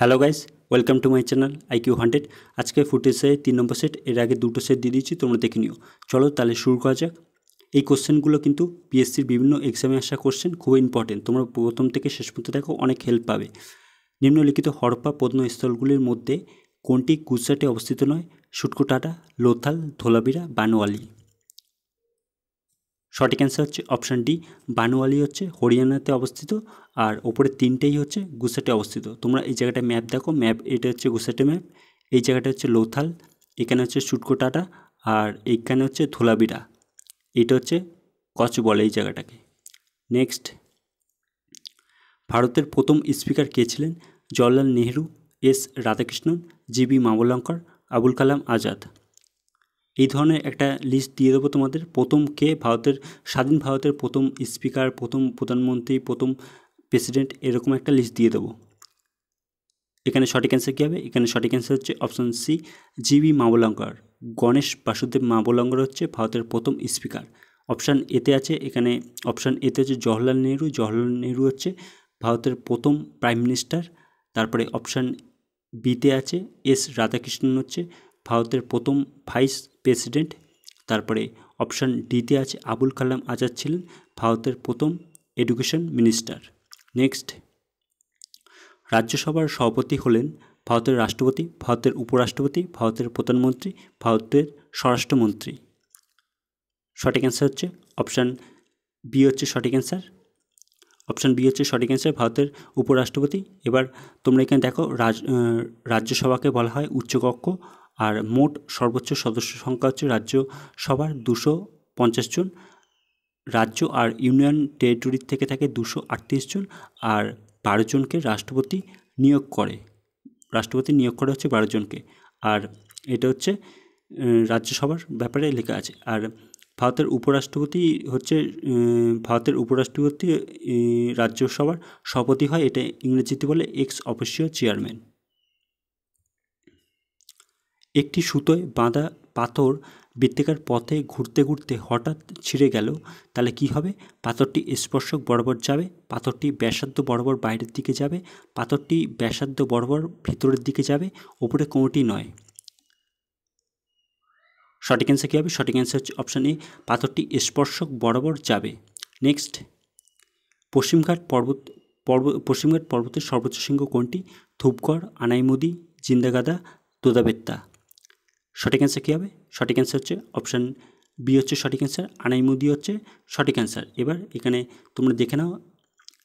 Hello guys welcome to my channel IQ hundred আজকে ফুটেজে তিন নম্বর সেট এর আগে দুটো সেট দিয়ে দিয়েছি, তোমরা দেখে নিও। চলো তাহলে শুরু করা যাক। এই কোশ্চেনগুলো কিন্তু পিএসসির বিভিন্ন এক্সামে আসা কোশ্চেন খুব ইম্পর্টেন্ট তোমরা প্রথম থেকে শেষ পর্যন্ত দেখো, অনেক হেল্প পাবে। নিম্নলিখিত হরপ্পা প্রত্নস্থলগুলির মধ্যে কোনটি গুজরাটে অবস্থিত নয়? সুটকোটাটা লোথাল ধোলাবিরা বানোয়ালি। সঠিক অ্যান্সার হচ্ছে অপশান ডি বানোয়ালি হচ্ছে হরিয়ানাতে অবস্থিত আর ওপরের তিনটেই হচ্ছে গুজরাটে অবস্থিত। তোমরা এই জায়গাটা ম্যাপ দেখো ম্যাপ এটা হচ্ছে গুজরাটে ম্যাপ এই জায়গাটা হচ্ছে লোথাল, এখানে হচ্ছে সুটকোটাটা আর এইখানে হচ্ছে ধোলাবিরা এটা হচ্ছে কচ বলে এই জায়গাটাকে। নেক্সট ভারতের প্রথম স্পিকার কে ছিলেন? Jawaharlal Nehru, S Radhakrishnan, GB Mavalankar, Abul Kalam Azad. এই ধরনের একটা লিস্ট দিয়ে দেবো তোমাদের। প্রথম কে? ভারতের, স্বাধীন ভারতের প্রথম স্পিকার প্রথম প্রধানমন্ত্রী, প্রথম প্রেসিডেন্ট এরকম একটা লিস্ট দিয়ে দেবো। এখানে সঠিক অ্যান্সার কী হবে? এখানে সঠিক অ্যান্সার হচ্ছে option C GB Mavalankar Ganesh Vasudev Mavalankar হচ্ছে ভারতের প্রথম স্পিকার অপশান এতে আছে, এখানে অপশান এতে হচ্ছে জওহরলাল নেহরু জওহরলাল নেহরু হচ্ছে ভারতের প্রথম প্রাইম মিনিস্টার তারপরে অপশান বিতে আছে এস রাধাকৃষ্ণন হচ্ছে ভারতের প্রথম ভাইস প্রেসিডেন্ট। তারপরে অপশান ডিতে আছে আবুল কালাম আজাদ ছিলেন ভারতের প্রথম এডুকেশন মিনিস্টার। নেক্সট। রাজ্যসভার সভাপতি হলেন ভারতের রাষ্ট্রপতি, ভারতের উপরাষ্ট্রপতি, ভারতের প্রধানমন্ত্রী, ভারতের স্বরাষ্ট্রমন্ত্রী। সঠিক অ্যান্সার হচ্ছে অপশান বি হচ্ছে সঠিক অ্যান্সার অপশান বি হচ্ছে সঠিক অ্যান্সার ভারতের উপরাষ্ট্রপতি। এবার তোমরা এখানে দেখো রাজ রাজ্যসভাকে বলা হয় উচ্চকক্ষ আর মোট সর্বোচ্চ সদস্য সংখ্যা হচ্ছে রাজ্য রাজ্যসভার দুশো পঞ্চাশ জন, রাজ্য আর ইউনিয়ন টেরিটরির থেকে থাকে দুশো আটত্রিশ জন আর বারো জনকে রাষ্ট্রপতি নিয়োগ করে। রাষ্ট্রপতি নিয়োগ করে হচ্ছে বারো জনকে। আর এটা হচ্ছে রাজ্যসভার ব্যাপারে লেখা আছে। আর ভারতের উপরাষ্ট্রপতি হচ্ছে ভারতের উপরাষ্ট্রপতি রাজ্যসভার সভাপতি হয় এটা ইংরেজিতে বলে এক্স অফিসিয়াল চেয়ারম্যান একটি সুতোয় বাঁধা পাথর বৃত্তিকার পথে ঘুরতে ঘুরতে হঠাৎ ছিঁড়ে গেল। তাহলে কি হবে? পাথরটি স্পর্শক বরাবর যাবে, পাথরটি ব্যাসার্ধ বরাবর বাইরের দিকে যাবে, পাথরটি ব্যাসার্ধ বরাবর ভিতরের দিকে যাবে, ওপরে কোনোটি নয়। সঠিক অ্যান্সার কী হবে? সঠিক অ্যান্সার হচ্ছে অপশান এ পাথরটি স্পর্শক বরাবর যাবে। নেক্সট পশ্চিমঘাট পর্বত পর্বত পশ্চিমঘাট পর্বতের সর্বোচ্চ শৃঙ্গ কোনটি? ধূপগড়, আনাইমুদি, জিন্দাগাদা, দোদাবেত্তা। সঠিক অ্যান্সার কী হবে? সঠিক অ্যান্সার হচ্ছে অপশান বি হচ্ছে সঠিক অ্যান্সার আনাইমুদি হচ্ছে সঠিক অ্যান্সার এবার এখানে তোমরা দেখে নাও,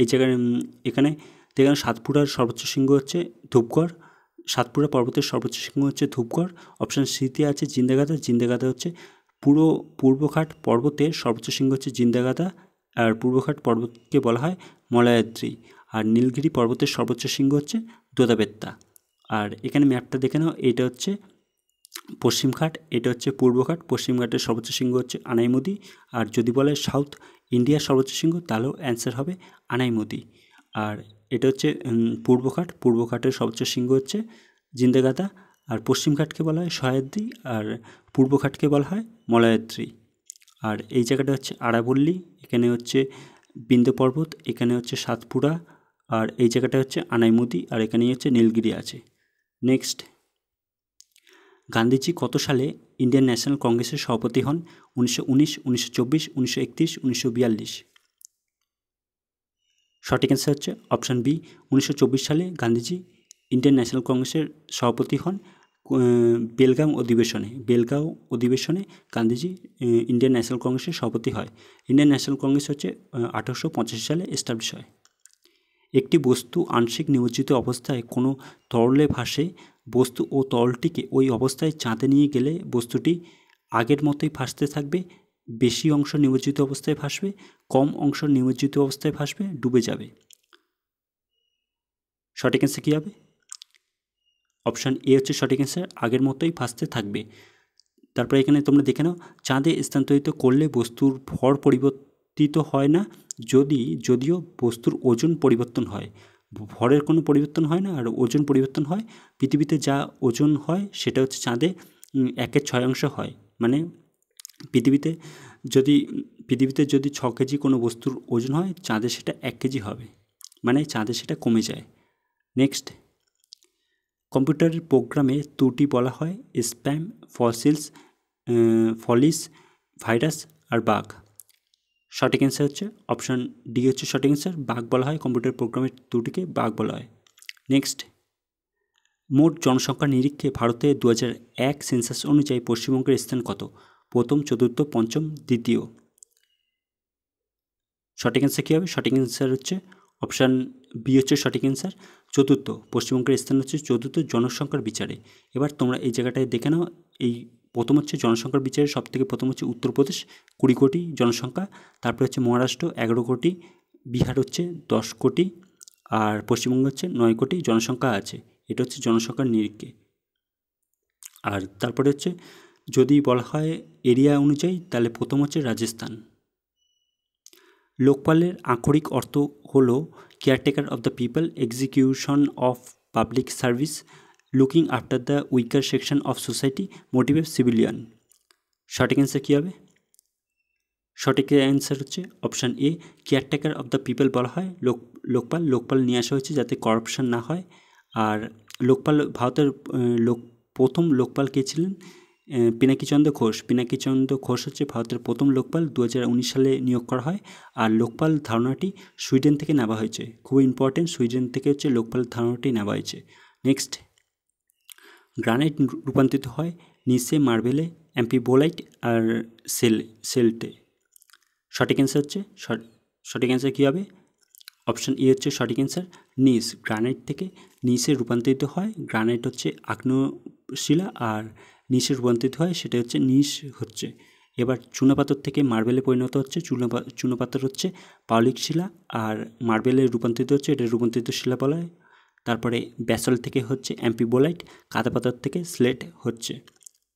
এই জায়গায় এখানে দেখে সাতপুরার সর্বোচ্চ শৃঙ্গ হচ্ছে ধূপগড়, সাতপুরা পর্বতের সর্বোচ্চ শৃঙ্গ হচ্ছে ধূপগড় অপশান সিতে আছে জিন্দাগাদা জিন্দাগাদা হচ্ছে পুরো পূর্বঘাট পর্বতের সর্বোচ্চ শৃঙ্গ হচ্ছে জিন্দাগাদা, আর পূর্বঘাট পর্বতকে বলা হয় মলায়াদ্রি, আর নীলগিরি পর্বতের সর্বোচ্চ শৃঙ্গ হচ্ছে দোদাবেত্তা। আর এখানে ম্যাপটা দেখে নাও এটা হচ্ছে পশ্চিমঘাট এটা হচ্ছে পূর্বঘাট পশ্চিমঘাটের সর্বোচ্চ শৃঙ্গ হচ্ছে আনাইমুদি, আর যদি বলে সাউথ ইন্ডিয়ার সর্বোচ্চ শৃঙ্গ, তাহলেও অ্যান্সার হবে আনাইমুদি। আর এটা হচ্ছে পূর্বঘাট পূর্বঘাটের সর্বোচ্চ শৃঙ্গ হচ্ছে জিন্দাগাদা, আর পশ্চিমঘাটকে বলা হয় সহায়দ্রি, আর পূর্বঘাটকে বলা হয় মলয়াদ্রি আর এই জায়গাটা হচ্ছে আরাবল্লী, এখানে হচ্ছে বিন্দু পর্বত, এখানে হচ্ছে সাতপুরা, আর এই জায়গাটা হচ্ছে আনাইমুদি, আর এখানেই হচ্ছে নীলগিরি আছে। নেক্সট গান্ধীজি কত সালে ইন্ডিয়ান ন্যাশনাল কংগ্রেসের সভাপতি হন? উনিশশো উনিশ, উনিশশো চব্বিশ, উনিশশো উনিশশো বিয়াল্লিশ। সঠিক অ্যান্সার হচ্ছে অপশান বি উনিশশো চব্বিশ সালে গান্ধীজি ইন্ডিয়ান ন্যাশনাল কংগ্রেসের সভাপতি হন বেলগাম অধিবেশনে। বেলগাঁও অধিবেশনে গান্ধীজি ইন্ডিয়ান ন্যাশনাল কংগ্রেসের সভাপতি হয়। ইন্ডিয়ান ন্যাশনাল কংগ্রেস হচ্ছে আঠারোশো পঁচাশি সালে এস্টাবলিশ হয়। একটি বস্তু আংশিক নিমজ্জিত অবস্থায় কোনো তরলে ভাসে বস্তু ও তরলটিকে ওই অবস্থায় চাঁদে নিয়ে গেলে বস্তুটি আগের মতোই ভাসতে থাকবে, বেশি অংশ নিমজ্জিত অবস্থায় ভাসবে, কম অংশ নিমজ্জিত অবস্থায় ভাসবে, ডুবে যাবে। সঠিক অ্যান্সার কী হবে? অপশান এ হচ্ছে সঠিক অ্যান্সার আগের মতোই ভাসতে থাকবে। তারপরে এখানে তোমরা দেখে নাও, চাঁদে স্থানান্তরিত করলে বস্তুর ভর পরিবর্তিত হয় না, যদি, যদিও বস্তুর ওজন পরিবর্তন হয়। ভরের কোনো পরিবর্তন হয় না আর ওজন পরিবর্তন হয়। পৃথিবীতে যা ওজন হয় সেটা হচ্ছে চাঁদে একের ছয় অংশ হয়। মানে পৃথিবীতে যদি পৃথিবীতে যদি ছ কেজি কোনো বস্তুর ওজন হয়, চাঁদে সেটা এক কেজি হবে। মানে চাঁদে সেটা কমে যায়। নেক্সট। কম্পিউটারের প্রোগ্রামে ত্রুটি বলা হয়, স্প্যাম, ফসিলস ফলিস, ভাইরাস আর বাঘ। সঠিক অ্যান্সার হচ্ছে অপশান ডি হচ্ছে সঠিক অ্যান্সার বাঘ বলা হয় কম্পিউটার প্রোগ্রামের ত্রুটিকে বাঘ বলা হয়। নেক্সট মোট জনসংখ্যার নিরীক্ষে ভারতে দু এক সেন্সাস অনুযায়ী পশ্চিমবঙ্গের স্থান কত? প্রথম, চতুর্থ, পঞ্চম, দ্বিতীয়। সঠিক অ্যান্সার কী হবে? সঠিক অ্যান্সার হচ্ছে অপশান বি হচ্ছে সঠিক অ্যান্সার চতুর্থ, পশ্চিমবঙ্গের স্থান হচ্ছে চতুর্থ জনসংখ্যার বিচারে। এবার তোমরা এই জায়গাটায় দেখে নাও, এই প্রথম হচ্ছে জনসংখ্যার বিচারে সব থেকে প্রথম হচ্ছে উত্তরপ্রদেশ, কুড়ি কোটি জনসংখ্যা। তারপরে হচ্ছে মহারাষ্ট্র, এগারো কোটি। বিহার হচ্ছে দশ কোটি। আর পশ্চিমবঙ্গ হচ্ছে নয় কোটি জনসংখ্যা আছে। এটা হচ্ছে জনসংখ্যার নিরিখে। আর তারপরে হচ্ছে যদি বলা হয় এরিয়া অনুযায়ী, তাহলে প্রথম হচ্ছে রাজস্থান। লোকপালের আক্ষরিক অর্থ হল caretaker of the people execution of public service looking after the weaker section of society motivate civilian সঠিক অ্যান্সার কী হবে? সঠিক অ্যান্সার হচ্ছে option A caretaker of the people বলা হয়, লোক, লোকপাল লোকপাল নিয়ে আসা হয়েছে যাতে করাপশান না হয়। আর লোকপাল, ভারতের লোক, প্রথম লোকপাল কে ছিলেন? পিনাকিচন্দ্র ঘোষ। পিনাকিচন্দ্র ঘোষ হচ্ছে ভারতের প্রথম লোকপাল দু হাজার উনিশ সালে নিয়োগ করা হয়। আর লোকপাল ধারণাটি সুইডেন থেকে নেওয়া হয়েছে। খুব ইম্পর্টেন্ট সুইডেন থেকে হচ্ছে লোকপাল ধারণাটি নেওয়া হয়েছে। নেক্সট গ্রানাইট রূপান্তরিত হয় নিচে মার্বেলে অ্যাম্পিবোলাইট আর সেল, সেলটে। সঠিক অ্যান্সার হচ্ছে সঠিক অ্যান্সার কী হবে? অপশান ই হচ্ছে সঠিক অ্যান্সার নিস গ্রানাইট থেকে নিসে রূপান্তরিত হয়, গ্রানাইট হচ্ছে আগ্নেয়শিলা আর নিসে রূপান্তরিত হয়, সেটা হচ্ছে নিস হচ্ছে। এবার চুনাপাথর থেকে মার্বেলে পরিণত হচ্ছে চুনা চুনাপাথর হচ্ছে পাউলিক শিলা আর মার্বেলে রূপান্তরিত হচ্ছে, এটা রূপান্তরিত শিলা বলা হয়। তারপরে ব্যাসল থেকে হচ্ছে অ্যাম্পিবোলাইট, কাদা পাথর থেকে স্লেট হচ্ছে।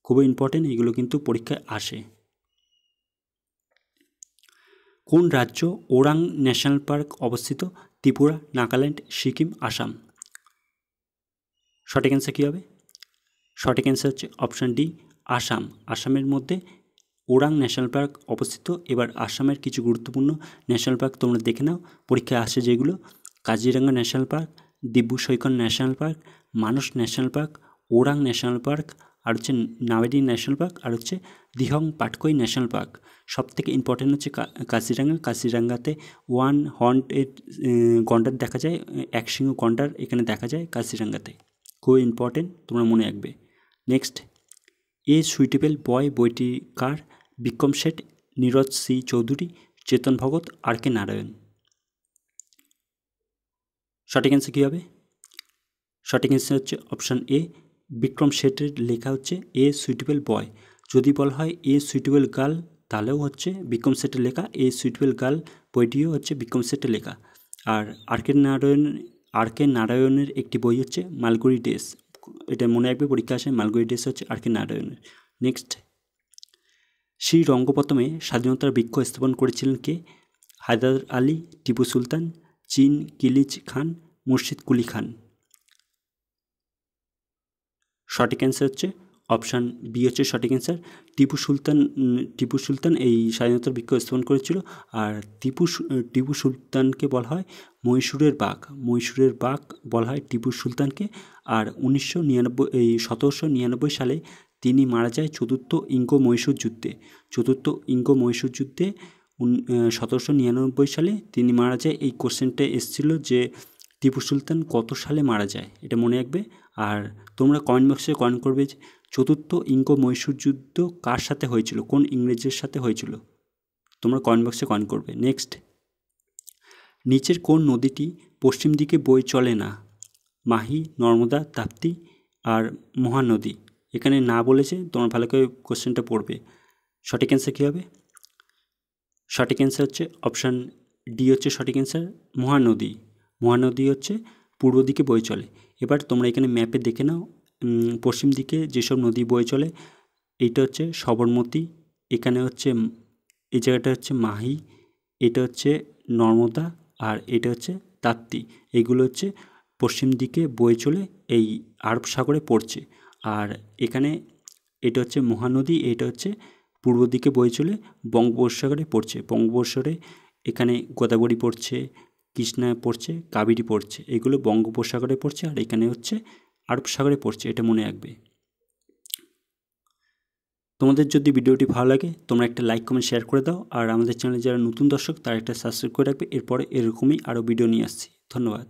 খুবই ইম্পর্টেন্ট এগুলো কিন্তু পরীক্ষায় আসে। কোন রাজ্য ওরাং ন্যাশনাল পার্ক অবস্থিত? ত্রিপুরা, নাগাল্যান্ড, সিকিম, আসাম। সঠিক অ্যান্সার কী হবে? সঠিক অ্যান্সার হচ্ছে অপশান ডি আসাম। আসামের মধ্যে ওরাং ন্যাশনাল পার্ক অবস্থিত। এবার আসামের কিছু গুরুত্বপূর্ণ ন্যাশনাল পার্ক তোমরা দেখে নাও। পরীক্ষায় আসে যেগুলো। Kaziranga national park Dibru Saikhowa national park Manas national park, Orang national park, আর হচ্ছে নাওয়েডি ন্যাশনাল পার্ক, আর হচ্ছে দিহং পাটকই ন্যাশনাল পার্ক। সব থেকে ইম্পর্টেন্ট হচ্ছে কাজিরাঙ্গা কাজিরাঙ্গাতে ওয়ান হর্নের গন্ডার দেখা যায়, এক সিংহ গন্ডার এখানে দেখা যায় কাজিরাঙ্গাতে। খুবই ইম্পর্টেন্ট তোমরা মনে রাখবে। নেক্সট এ সুইটেবল বয় বইটি কার? Vikram Seth, Nirad C Chaudhuri, Chetan Bhagat, R K Narayan. সঠিক অ্যান্সার কী হবে? সঠিক অ্যান্সার হচ্ছে অপশান এ বিক্রম শেঠের লেখা হচ্ছে এ সুইটেবল বয় যদি বলা হয় এ সুইটেবল গার্ল তাহলেও হচ্ছে বিক্রম শেঠের লেখা এ সুইটেবল গার্ল বইটিও হচ্ছে বিক্রম শেঠের লেখা। আর আর কে নারায়ণ আর কে নারায়ণের একটি বই হচ্ছে মালগুড়ি ডেস। এটা মনে রাখবে, পরীক্ষা আসে, মালগুড়ি ডেস হচ্ছে আর কে নারায়ণের। নেক্সট শ্রী রঙ্গপ্রথমে স্বাধীনতার বৃক্ষ স্থাপন করেছিলেন কে? হায়দার আলী, টিপু সুলতান চীন কিলিজ খান, মুর্শিদ কুলি খান। সঠিক অ্যান্সার হচ্ছে অপশান বি হচ্ছে সঠিক অ্যান্সার টিপু সুলতান টিপু সুলতান এই স্বাধীনতার বৃক্ষ স্থাপন করেছিল আর টিপু টিপু সুলতানকে বলা হয় মহীশূরের বাঘ। মহীশূরের বাঘ বলা হয় টিপু সুলতানকে আর উনিশশো নিরানব্বই, এই সতেরোশো নিরানব্বই সালে তিনি মারা যায় চতুর্থ ইঙ্গ মহীশূর যুদ্ধে। চতুর্থ ইঙ্গ মহীশূর যুদ্ধে সতেরোশো নিরানব্বই সালে তিনি মারা যায়। এই কোশ্চেনটা এসেছিল যে টিপু সুলতান কত সালে মারা যায়, এটা মনে রাখবে। আর তোমরা কমেন্ট বক্সে কমেন্ট করবে যে চতুর্থ ইঙ্গ মহীশূর যুদ্ধ কার সাথে হয়েছিল, কোন ইংরেজের সাথে হয়েছিল? তোমরা কমেন্ট বক্সে কমেন্ট করবে। নেক্সট। নিচের কোন নদীটি পশ্চিম দিকে বই চলে না? মাহি, নর্মদা, তাপ্তি আর মহানদী। এখানে না বলেছে, তোমরা ভালো করে কোশ্চেনটা পড়বে। সঠিক অ্যান্সার কী হবে? সঠিক অ্যান্সার হচ্ছে অপশান ডি হচ্ছে সঠিক অ্যান্সার মহানদী। মহানদী হচ্ছে পূর্ব দিকে বয়ে চলে। এবার তোমরা এখানে ম্যাপে দেখে নাও। পশ্চিম দিকে যেসব নদী বয়ে চলে, এইটা হচ্ছে সবরমতী, এখানে হচ্ছে এই জায়গাটা হচ্ছে মাহি, এটা হচ্ছে নর্মদা আর এটা হচ্ছে তাপ্তি। এইগুলো হচ্ছে পশ্চিম দিকে বয়ে চলে এই আরব সাগরে পড়ছে। আর এখানে এটা হচ্ছে মহানদী, এটা হচ্ছে পূর্ব দিকে বয়ে চলে বঙ্গোপসাগরে পড়ছে। বঙ্গোপসাগরে এখানে গোদাবরী পড়ছে, কৃষ্ণা পড়ছে, কাবেরী পড়ছে। এগুলো বঙ্গোপসাগরে পড়ছে আর এখানে হচ্ছে আরব সাগরে পড়ছে, এটা মনে রাখবে। তোমাদের যদি ভিডিওটি ভালো লাগে, তোমরা একটা লাইক, কমেন্ট, শেয়ার করে দাও। আর আমাদের চ্যানেলে যারা নতুন দর্শক, তারা একটা সাবস্ক্রাইব করে রাখবে। এরপরে এরকমই আরও ভিডিও নিয়ে আসছি। ধন্যবাদ।